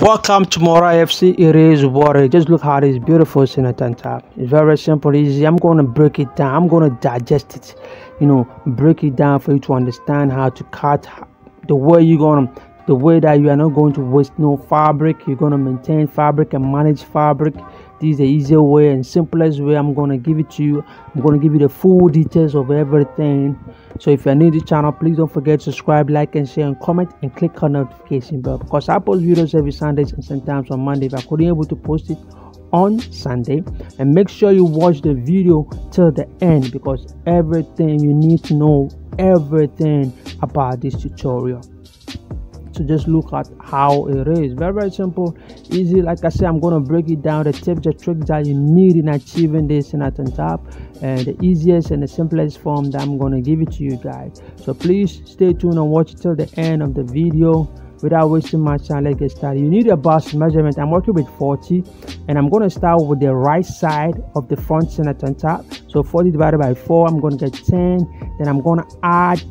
Welcome to MURA FC. It is water. Just look how this beautiful Senator on top. It's very simple, easy. I'm going to break it down. I'm going to digest it. You know, break it down for you to understand how to cut the way you're going to the way that you are not going to waste no fabric you're going to maintain fabric and manage fabric this is the easier way and simplest way. I'm to give it to you. I'm to give you the full details of everything. So if you're new to the channel please don't forget to subscribe like and share and comment and click on notification bell. Because i post videos every sundays and sometimes on monday if i couldn't able to post it on sunday. And make sure you watch the video till the end because everything you need to know everything about this tutorial to just look at how it is. Very very simple easy. Like i said i'm going to break it down. The tips the tricks that you need in achieving this in at top and the easiest and the simplest form that i'm going to give it to you guys. So please stay tuned and watch till the end of the video. Without wasting my time let's get started. You need a bust measurement. I'm working with 40 and i'm going to start with the right side of the front center on top. So 40 divided by 4 i'm going to get 10 then i'm going to add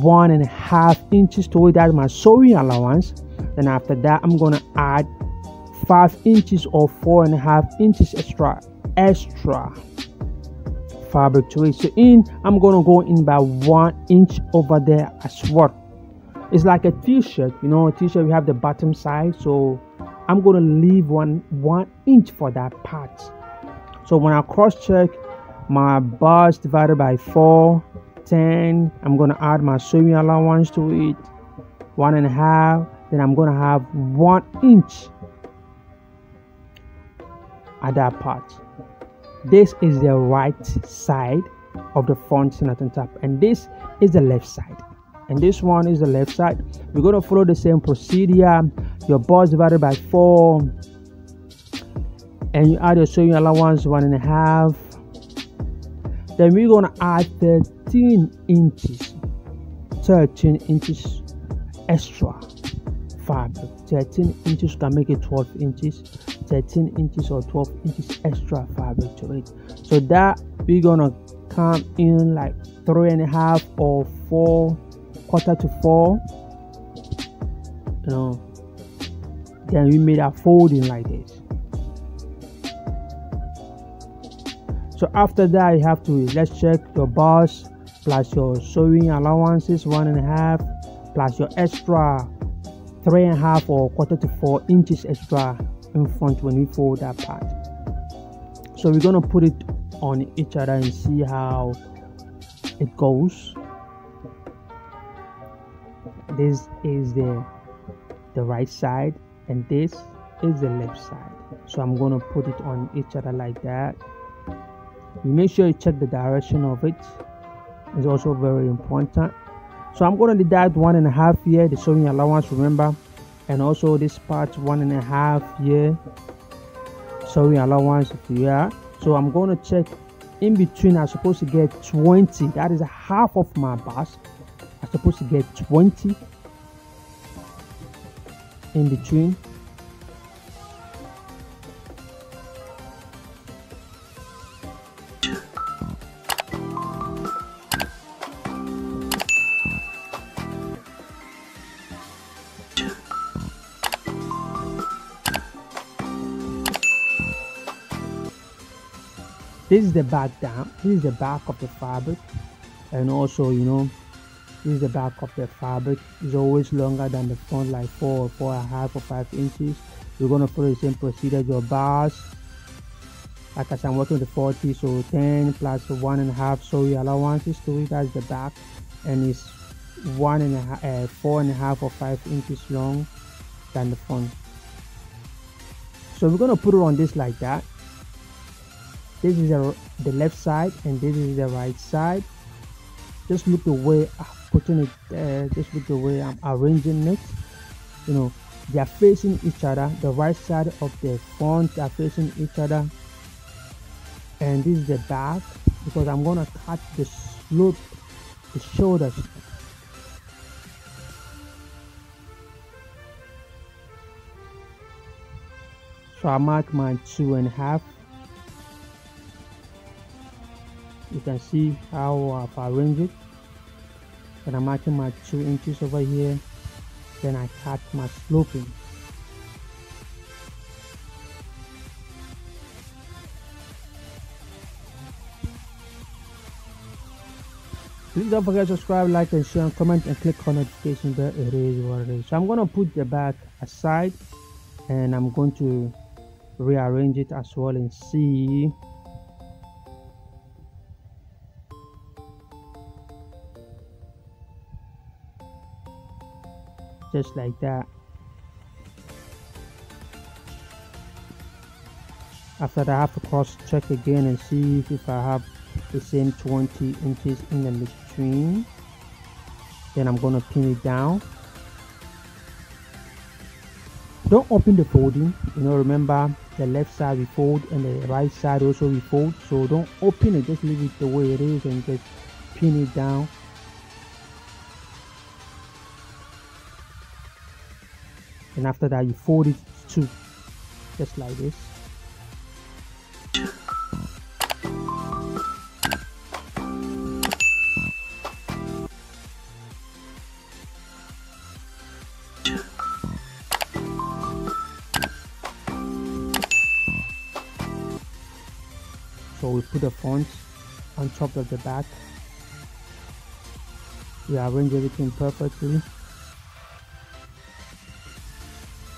one and a half inches to it that's my sewing allowance. Then after that i'm gonna add five inches or four and a half inches extra extra fabric to it. So in i'm gonna go in by one inch over there as well. It's like a t-shirt you know a t-shirt we have the bottom side. So i'm gonna leave one one inch for that part. So when i cross check my bust divided by four 10 i'm gonna add my sewing allowance to it. One and a half then i'm gonna have one inch at that part. This is the right side of the front center top and this is the left side. And this one is the left side. We're going to follow the same procedure. Your bust divided by four and you add your sewing allowance one and a half. Then we're going to add 13 inches 13 inches extra fabric 13 inches can make it 12 inches 13 inches or 12 inches extra fabric to it. So that we're gonna come in like three and a half or four quarter to four you know. Then we made a folding like this. So after that you have to let's check your bars plus your sewing allowances one and a half plus your extra three and a half or quarter to four inches extra in front when we fold that part. So we're to put it on each other and see how it goes. This is the the right side and this is the left side. So i'm to put it on each other like that. You make sure you check the direction of it it's also very important. So i'm going to deduct one and a half here the sewing allowance remember? And also this part one and a half year sewing allowance here so i'm going to check in between i'm supposed to get 20 that is half of my bus. I'm supposed to get 20 in between this is the back down this is the back of the fabric. And also you know this is the back of the fabric. Is always longer than the front like four or four and a half or five inches. You're going to follow the same procedure your bars. Like I said, I'm working with the 40 so 10 plus one and a half so your allowances to it as the back. And it's one and a half uh, four and a half or five inches long than the front. So we're going to put it on this like that this is the, the left side and this is the right side. Just look the way I'm putting it there just look the way I'm arranging it. You know they are facing each other. The right side of the front are facing each other. And this is the back because I'm gonna cut the slope the shoulders. So I mark my two and a half you can see how I've arranged it and I'm marking my two inches over here then I cut my sloping Please don't forget to subscribe, like, and share, and comment, and click on notification bell. It is what it is. So I'm gonna put the back aside, and I'm going to rearrange it as well and see just like that. After that I have to cross check again and see if I have the same 20 inches in the between then I'm gonna pin it down. Don't open the folding. You know remember the left side we fold and the right side also we fold. So don't open it. Just leave it the way it is and just pin it down and after that you fold it too just like this. So we put the front on top of the back. We arrange everything perfectly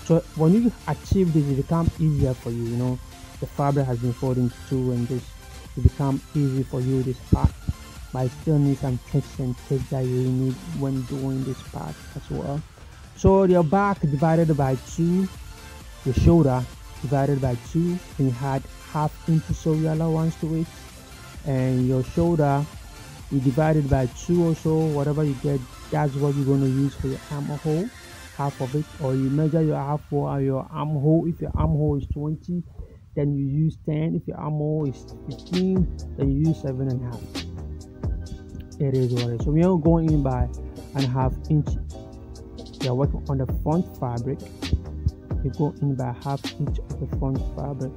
so when you achieve this it becomes easier for you you know. The fabric has been folding too and this it become easy for you this part. But I still need some tricks and tips that you need when doing this part as well. So your back divided by two your shoulder divided by two and you had half inch sewing allowance to it. And your shoulder you divided by two or so whatever you get that's what you're to use for your armhole half of it or you measure your half for uh, your armhole if your armhole is 20 then you use 10 if your armhole is 15 then you use seven and a half. It is what it is. So we are going in by and a half inch. We are working on the front fabric. We go in by half inch of the front fabric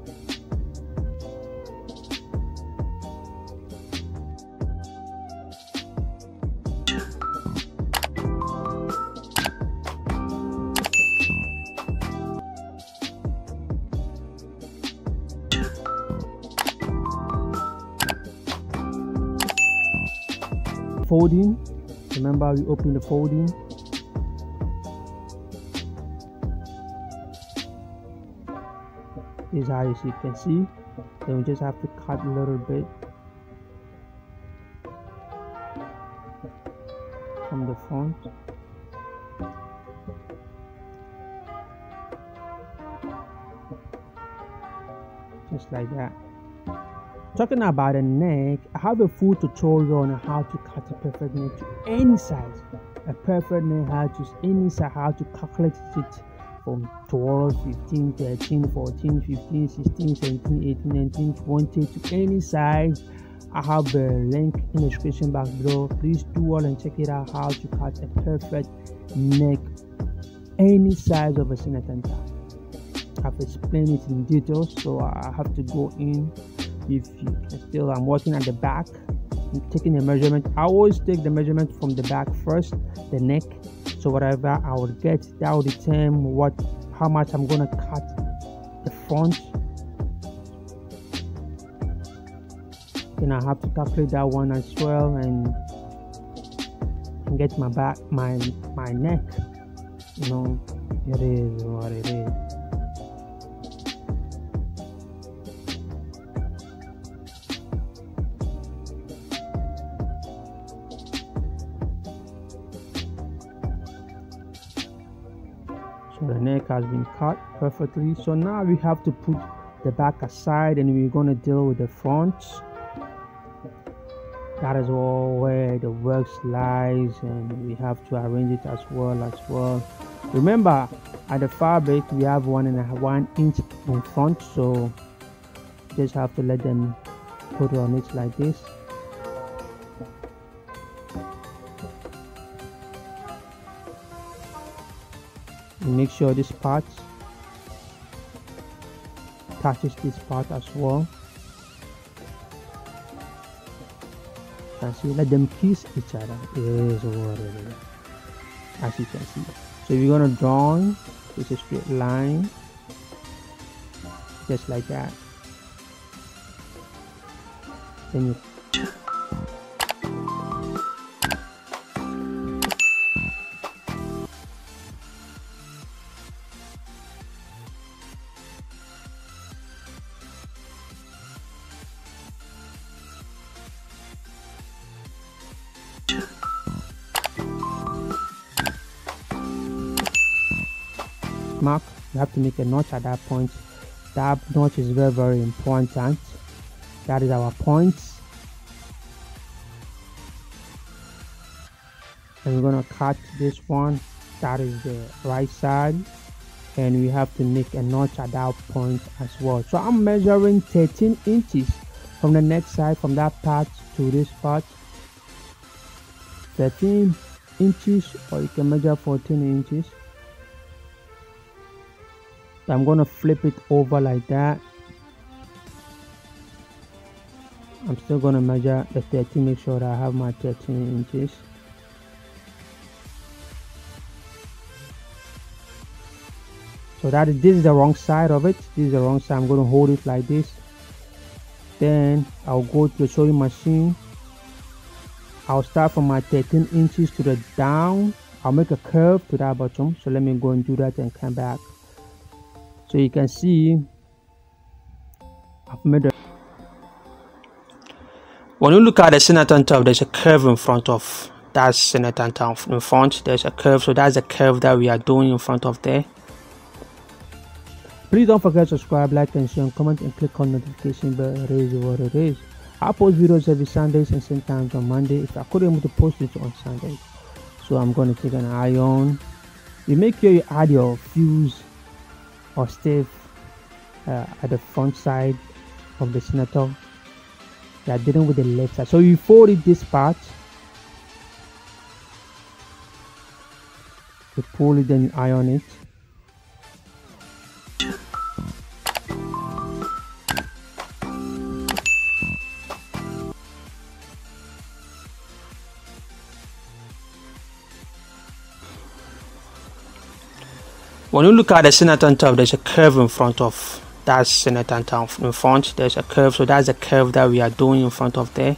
folding. Remember we open the folding? Is as you can see. Then we just have to cut a little bit from the front. Just like that. Talking about the neck, I have a full tutorial on how to perfect neck to any size. A perfect neck, how to any size, how to calculate it from 12, 15, 13, 14, 15, 16, 17, 18, 19, 20 to any size. I have a link in the description box below. Please do all and check it out how to cut a perfect neck, any size of a senator. I've explained it in detail, so I have to go in if you still i'm working at the back taking the measurement. I always take the measurement from the back first the neck. So whatever i will get that will determine what how much i'm gonna cut the front. Then i have to calculate that one as well and, and get my back my my neck. You know it is what it is so the neck has been cut perfectly. So now we have to put the back aside and we're going to deal with the front. That is all where the work lies and we have to arrange it as well as well. Remember at the fabric we have one and a one inch in front so just have to let them put on it like this make sure this part touches this part as well. Can see let them kiss each other is what as you can see. So you're gonna draw this straight line just like that. Then you you have to make a notch at that point. That notch is very very important. That is our point. And we're gonna cut this one. That is the right side. And we have to make a notch at that point as well. So i'm measuring 13 inches from the next side from that part to this part. 13 inches or you can measure 14 inches so i'm to flip it over like that. I'm still to measure the 13 make sure that i have my 13 inches. So that is this is the wrong side of it. This is the wrong side. I'm to hold it like this. Then i'll go to the sewing machine. I'll start from my 13 inches to the down. I'll make a curve to that bottom. So let me go and do that and come back so you can see i've made a when you look at the center on top there's a curve in front of that center on top in front there's a curve so that's the curve that we are doing in front of there Please don't forget to subscribe, like, and share, and comment, and click on notification bell. It is what it is. I post videos every Sundays and sometimes on Monday. If I couldn't able to post it on Sundays, so I'm going to take an iron. You make sure you add your fuse or stiff uh, at the front side of the senator. You are dealing with the left side, so you fold it this part. You pull it, then you iron it. When you look at the center top there's a curve in front of that center top in front. There's a curve so that's the curve that we are doing in front of there.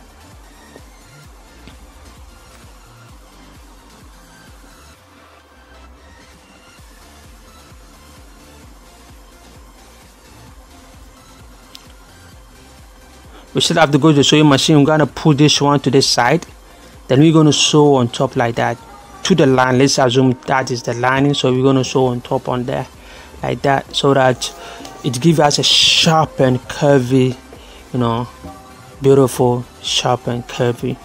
We still have to go to the sewing machine. We're gonna pull this one to this side. Then we're gonna sew on top like that to the line. Let's assume that is the lining. So we're going to sew on top on there like that so that it gives us a sharp and curvy you know beautiful sharp and curvy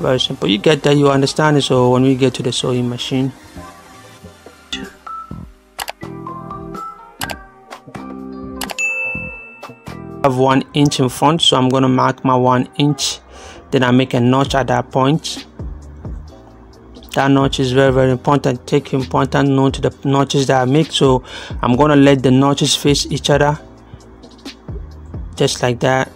very simple you get that you understand it. So when we get to the sewing machine. Have one inch in front so i'm to mark my one inch. Then i make a notch at that point that notch is very very important. Take important note to the notches that I make. So I'm gonna let the notches face each other. Just like that.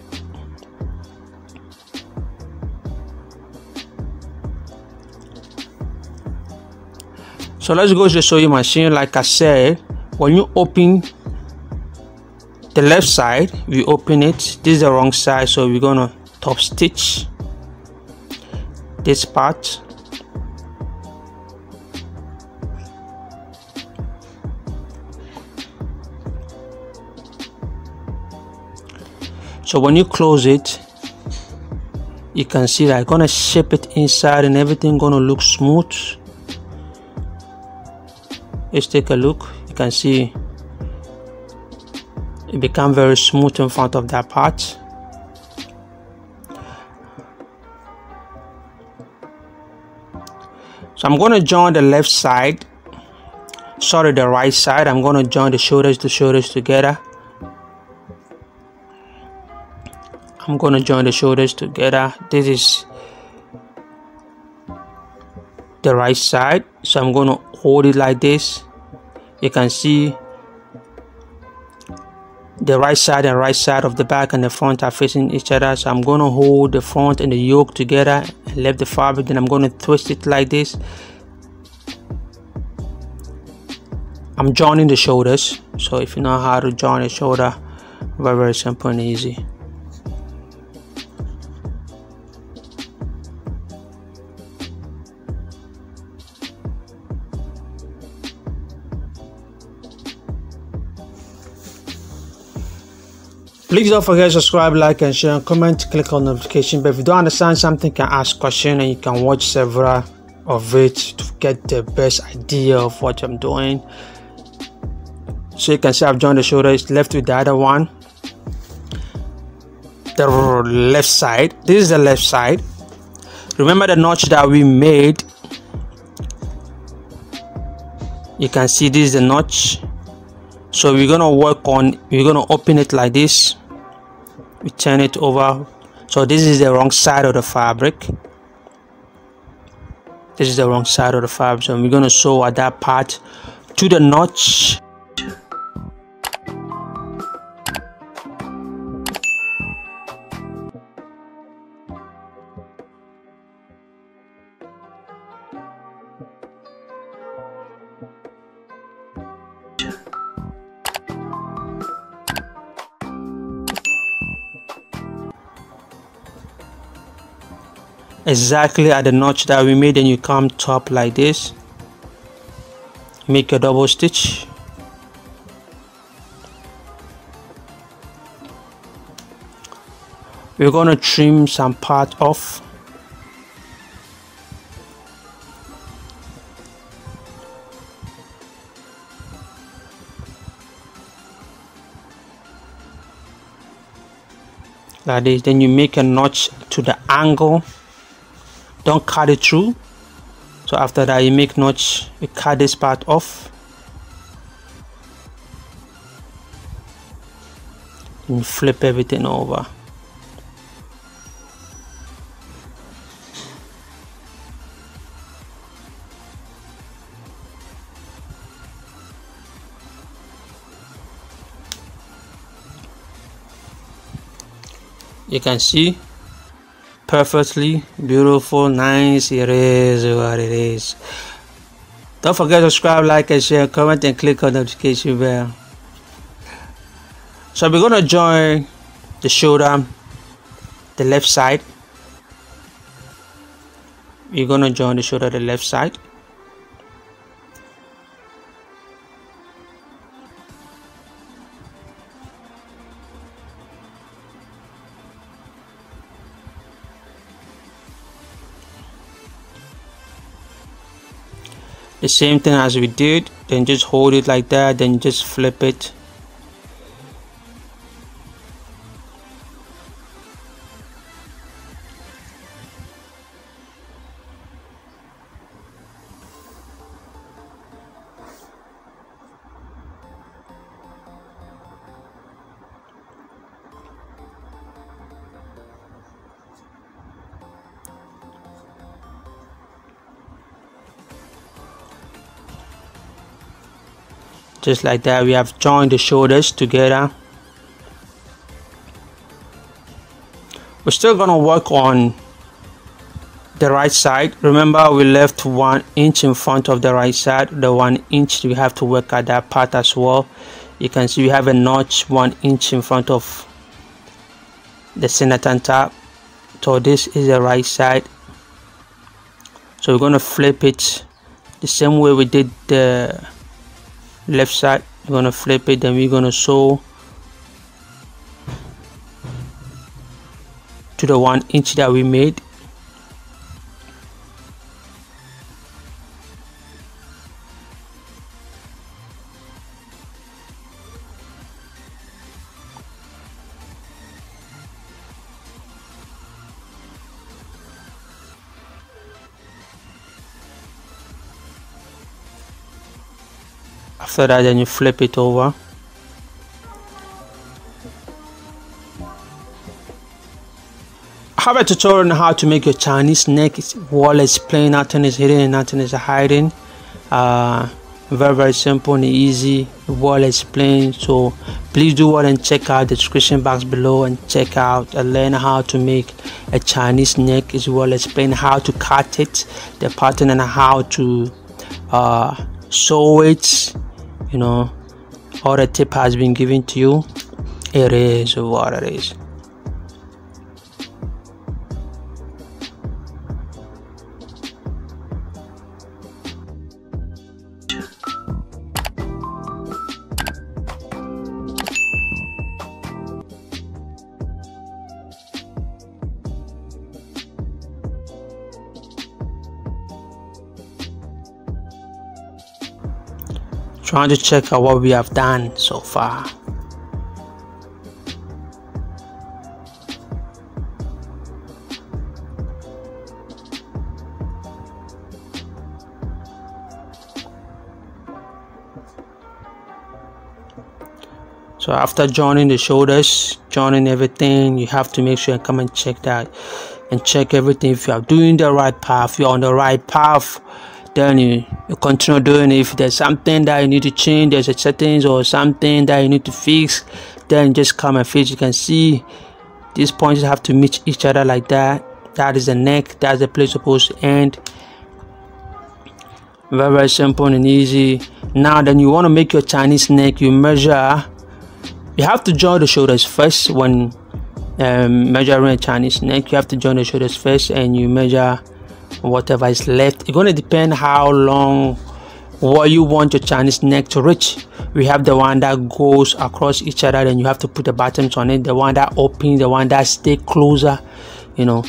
So let's go to the sewing machine. Like I said when you open the left side we open it. This is the wrong side so we're gonna top stitch this part so when you close it you can see that I'm gonna shape it inside and everything gonna look smooth. Let's take a look. You can see it become very smooth in front of that part. So I'm gonna join the left side. Sorry the right side. I'm gonna join the shoulders to shoulders together I'm to join the shoulders together. This is the right side. So I'm to hold it like this. You can see the right side and right side of the back and the front are facing each other. So I'm to hold the front and the yoke together and lift the fabric then I'm to twist it like this. I'm joining the shoulders. So if you know how to join a shoulder very very simple and easy Please don't forget to subscribe, like, and share, and comment, click on notification But If you don't understand something, you can ask question and you can watch several of it to get the best idea of what I'm doing. so you can see I've joined the shoulder it's left with the other one. The left side. This is the left side. Remember the notch that we made? You can see this is the notch. So we're gonna work on we're gonna open it like this we turn it over. So this is the wrong side of the fabric. This is the wrong side of the fabric. So we're gonna sew at that part to the notch exactly at the notch that we made and you come top like this. Make a double stitch. We're to trim some part off. Like this then you make a notch to the angle don't cut it through. So after that you make notch you cut this part off. And flip everything over. You can see perfectly beautiful nice it is what it is. Don't forget to subscribe like and share comment and click on the notification bell. So we're to join the shoulder the left side. We're to join the shoulder the left side the same thing as we did then just hold it like that then just flip it just like that we have joined the shoulders together. We're still gonna work on the right side. Remember we left one inch in front of the right side. The one inch we have to work at that part as well. You can see we have a notch one inch in front of the center tab so this is the right side. So we're going to flip it the same way we did the left side. We're gonna flip it then we're gonna sew to the one inch that we made after that then you flip it over. I have a tutorial on how to make your Chinese neck wall is plain. Nothing is hidden and nothing is hiding. Uh, very very simple and easy. Wall is plain. So please do what and check out the description box below and check out and learn how to make a Chinese neck as well as plain how to cut it the pattern and how to uh, sew it you know all the tip has been given to you. It is what it is trying to check out what we have done so far. So after joining the shoulders joining everything you have to make sure and come and check that. And check everything. If you are doing the right path you're on the right path then you, you continue doing it. If there's something that you need to change there's a settings or something that you need to fix then just come and fix. You can see these points have to meet each other like that. That is the neck that's the place supposed to end. Very very simple and easy. Now then you want to make your chinese neck you measure. You have to join the shoulders first when um, measuring a Chinese neck. You have to join the shoulders first and you measure whatever is left. It's going to depend how long what you want your Chinese neck to reach. We have the one that goes across each other, then you have to put the buttons on it. The one that opens, the one that stay closer. You know,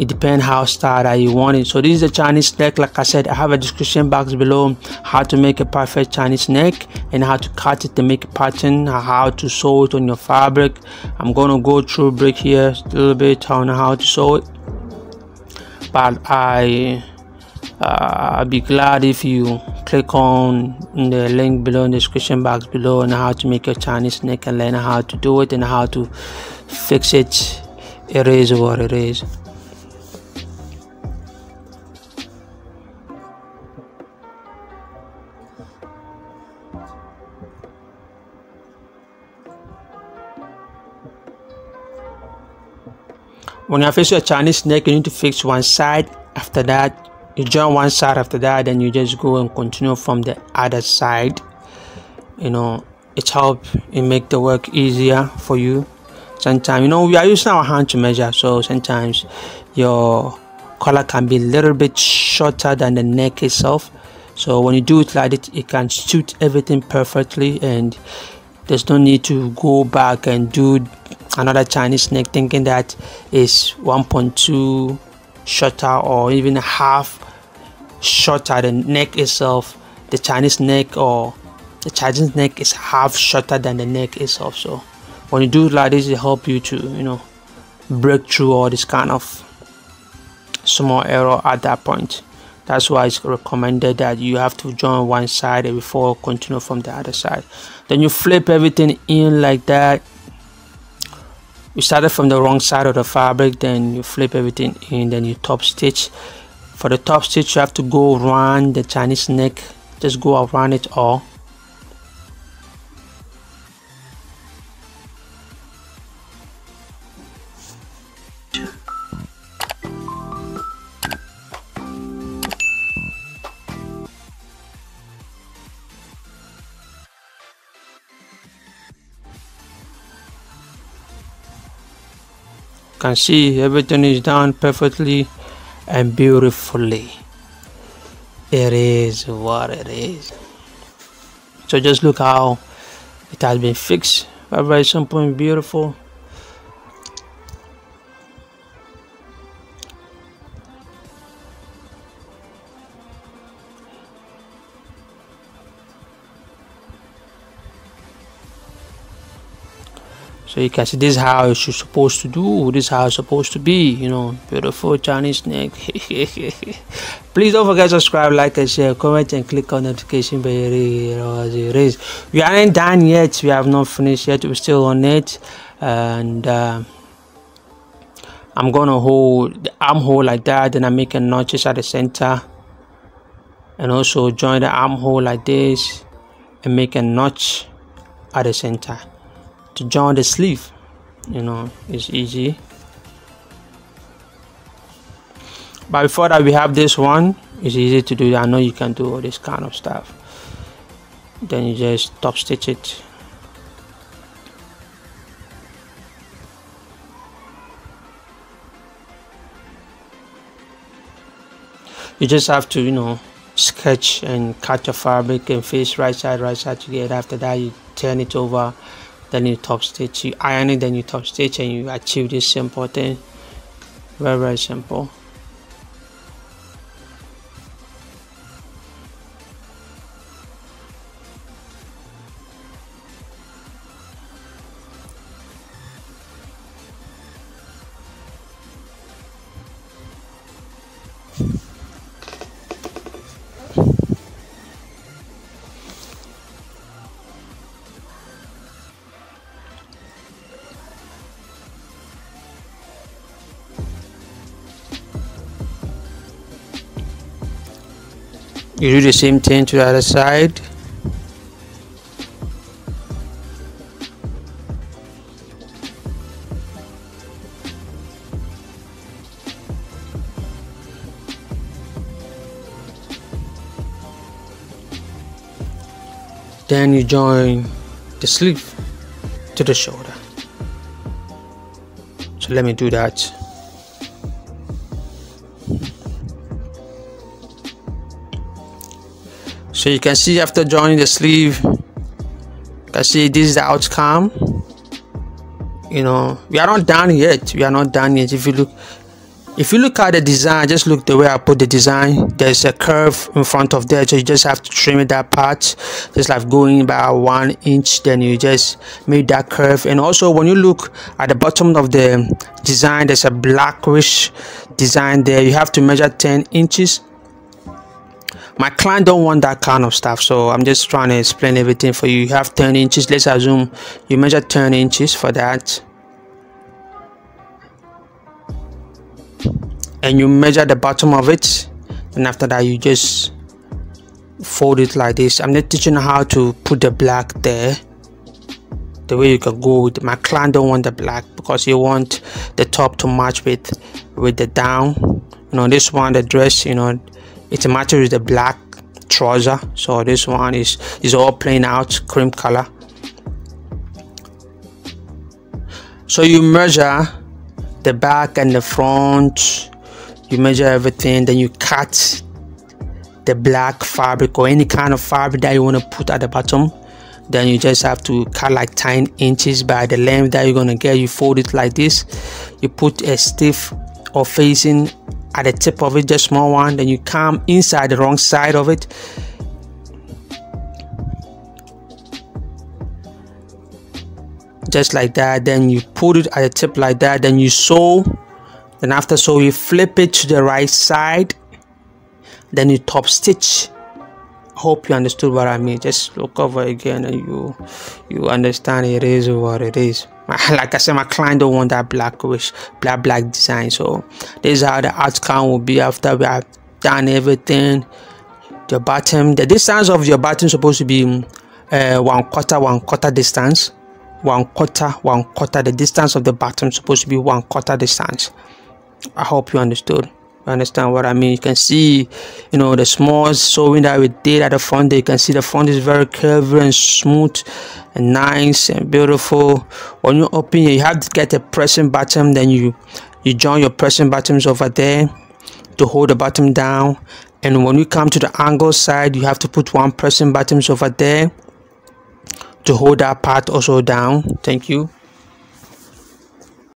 it depends how that you want it so this is a chinese neck like i said i have a description box below how to make a perfect chinese neck and how to cut it to make a pattern how to sew it on your fabric i'm going to go through break here a little bit on how to sew it but i uh, be glad if you click on the link below in the description box below on how to make your Chinese neck and learn how to do it and how to fix it. It is what when you're facing a Chinese neck, you need to fix one side. After that, you join one side. After that, then you just go and continue from the other side. You know, it help it make the work easier for you. Sometimes, you know, we are using our hand to measure, so sometimes your collar can be a little bit shorter than the neck itself. So when you do it like it, it can suit everything perfectly, and there's no need to go back and do another Chinese neck thinking that is 1.2 shorter or even half shorter. The neck itself the Chinese neck or the Chinese neck is half shorter than the neck itself. So when you do like this it help you to you know break through all this kind of small error at that point. That's why it's recommended that you have to join one side before continue from the other side. Then you flip everything in like that you started from the wrong side of the fabric then you flip everything in then you top stitch. For the top stitch you have to go around the Chinese neck. Just go around it all can see everything is done perfectly and beautifully. It is what it is. So just look how it has been fixed. Very, simple and beautiful so you can see this is how it's supposed to do this is how it's supposed to be you know. Beautiful chinese snake. Please don't forget to subscribe like and share comment and click on notification bell. As it is. We aren't done yet. We have not finished yet. We're still on it. And uh, i'm gonna hold the armhole like that then i'm making notches at the center. And also join the armhole like this and make a notch at the center to join the sleeve you know it's easy. But before that we have this one. It's easy to do. I know you can do all this kind of stuff. Then you just top stitch it. You just have to you know sketch and cut your fabric and face right side right side together. After that you turn it over then you top stitch you. Iron it then you top stitch and you achieve this simple thing. Very very simple. You do the same thing to the other side. Then you join the sleeve to the shoulder. So let me do that so you can see after joining the sleeve you can see this is the outcome. You know we are not done yet. We are not done yet. If you look if you look at the design just look the way i put the design. There's a curve in front of there so you just have to trim that part. Just like going by one inch then you just make that curve. And also when you look at the bottom of the design there's a blackish design there. You have to measure 10 inches my client don't want that kind of stuff so i'm just trying to explain everything for you. You have 10 inches. Let's assume you measure 10 inches for that. And you measure the bottom of it and after that you just fold it like this. I'm not teaching how to put the black there the way you can go with. My client don't want the black because you want the top to match with with the down. You know this one the dress you know it matches the black trouser. So this one is is all plain out cream color. So you measure the back and the front. You measure everything then you cut the black fabric or any kind of fabric that you want to put at the bottom. Then you just have to cut like 10 inches by the length that you're gonna get. You fold it like this. You put a stiff or facing at the tip of it just small one then you come inside the wrong side of it. Just like that then you put it at the tip like that then you sew. Then after sew you flip it to the right side. Then you top stitch. Hope you understood what i mean. Just look over again and you you understand it is what it is like I said, my client don't want that blackish, black black design. So this is how the outcome will be after we have done everything. The bottom, the distance of your bottom supposed to be uh, one quarter, one quarter distance. One quarter, one quarter. The distance of the bottom supposed to be one quarter distance. I hope you understood understand what I mean? You can see, you know, the small sewing that we did at the front. There, you can see the front is very curvy and smooth and nice and beautiful. When you open it, you have to get a pressing button Then you you join your pressing buttons over there to hold the button down. And when you come to the angle side, you have to put one pressing buttons over there to hold that part also down. Thank you.